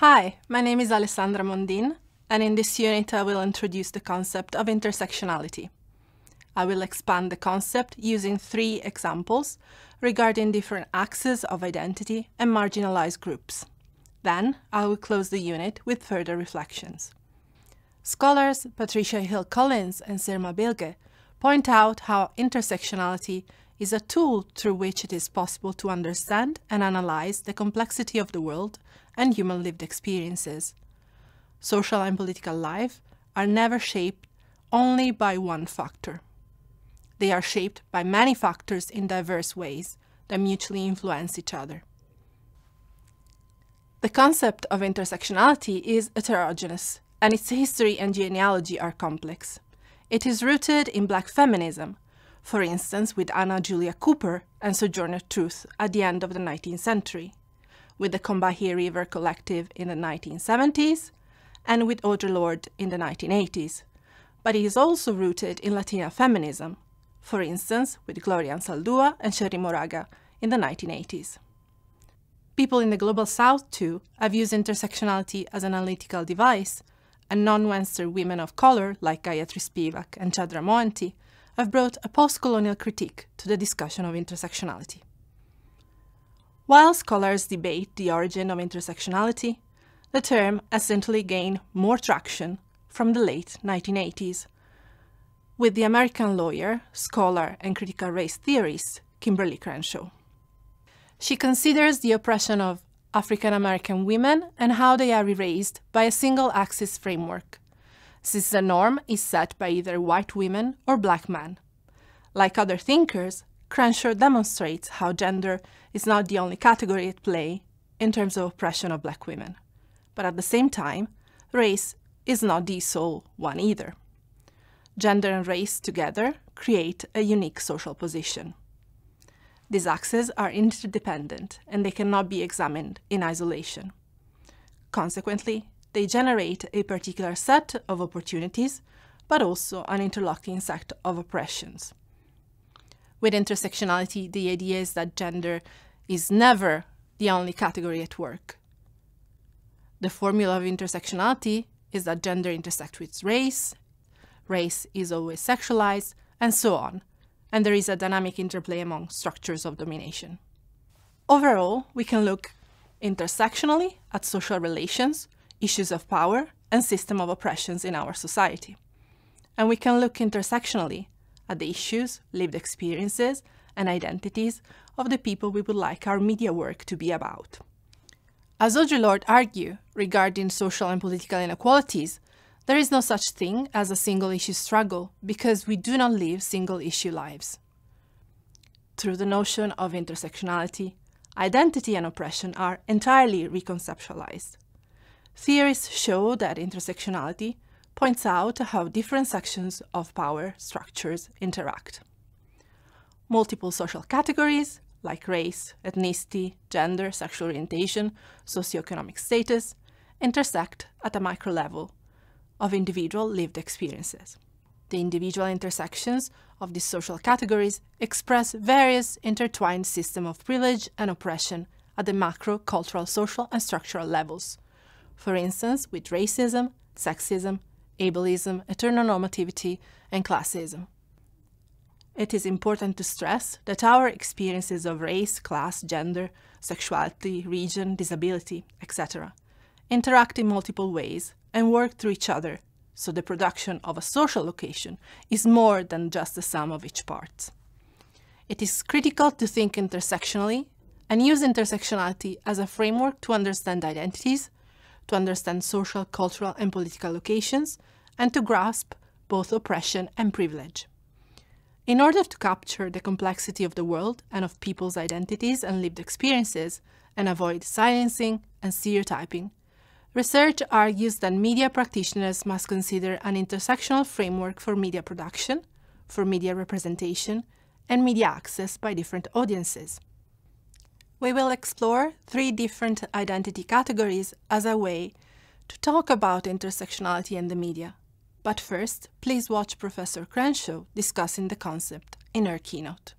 Hi, my name is Alessandra Mondin, and in this unit I will introduce the concept of intersectionality. I will expand the concept using three examples regarding different axes of identity and marginalized groups. Then I will close the unit with further reflections. Scholars Patricia Hill Collins and Sirma Bilge point out how intersectionality is a tool through which it is possible to understand and analyze the complexity of the world and human lived experiences. Social and political life are never shaped only by one factor. They are shaped by many factors in diverse ways that mutually influence each other. The concept of intersectionality is heterogeneous, and its history and genealogy are complex. It is rooted in black feminism, for instance with Anna Julia Cooper and Sojourner Truth at the end of the 19th century, with the Combahee River Collective in the 1970s, and with Audre Lorde in the 1980s. But it is also rooted in Latina feminism, for instance with Gloria Anzaldúa and Cherríe Moraga in the 1980s. People in the Global South, too, have used intersectionality as an analytical device, and non-Western women of color like Gayatri Spivak and Chandra Mohanty have brought a post-colonial critique to the discussion of intersectionality. While scholars debate the origin of intersectionality, the term essentially gained more traction from the late 1980s, with the American lawyer, scholar, and critical race theorist Kimberlé Crenshaw. She considers the oppression of African American women and how they are erased by a single axis framework since the norm is set by either white women or black men. Like other thinkers, Crenshaw demonstrates how gender is not the only category at play in terms of oppression of black women, but at the same time, race is not the sole one either. Gender and race together create a unique social position. These axes are interdependent and they cannot be examined in isolation. Consequently, they generate a particular set of opportunities, but also an interlocking set of oppressions. With intersectionality, the idea is that gender is never the only category at work. The formula of intersectionality is that gender intersects with race, race is always sexualized, and so on, and there is a dynamic interplay among structures of domination. Overall, we can look intersectionally at social relations, issues of power, and system of oppressions in our society. And we can look intersectionally at the issues, lived experiences, and identities of the people we would like our media work to be about. As Audre Lorde argued regarding social and political inequalities, there is no such thing as a single issue struggle because we do not live single issue lives. Through the notion of intersectionality, identity and oppression are entirely reconceptualized. Theorists show that intersectionality points out how different sections of power structures interact. Multiple social categories, like race, ethnicity, gender, sexual orientation, socioeconomic status, intersect at a micro level of individual lived experiences. The individual intersections of these social categories express various intertwined systems of privilege and oppression at the macro, cultural, social, and structural levels, for instance with racism, sexism, ableism, heteronormativity, and classism. It is important to stress that our experiences of race, class, gender, sexuality, region, disability, etc. interact in multiple ways and work through each other, so the production of a social location is more than just the sum of each part. It is critical to think intersectionally and use intersectionality as a framework to understand identities, to understand social, cultural, and political locations, and to grasp both oppression and privilege. In order to capture the complexity of the world and of people's identities and lived experiences, and avoid silencing and stereotyping, research argues that media practitioners must consider an intersectional framework for media production, for media representation, and media access by different audiences. We will explore three different identity categories as a way to talk about intersectionality in the media. But first, please watch Professor Crenshaw discussing the concept in her keynote.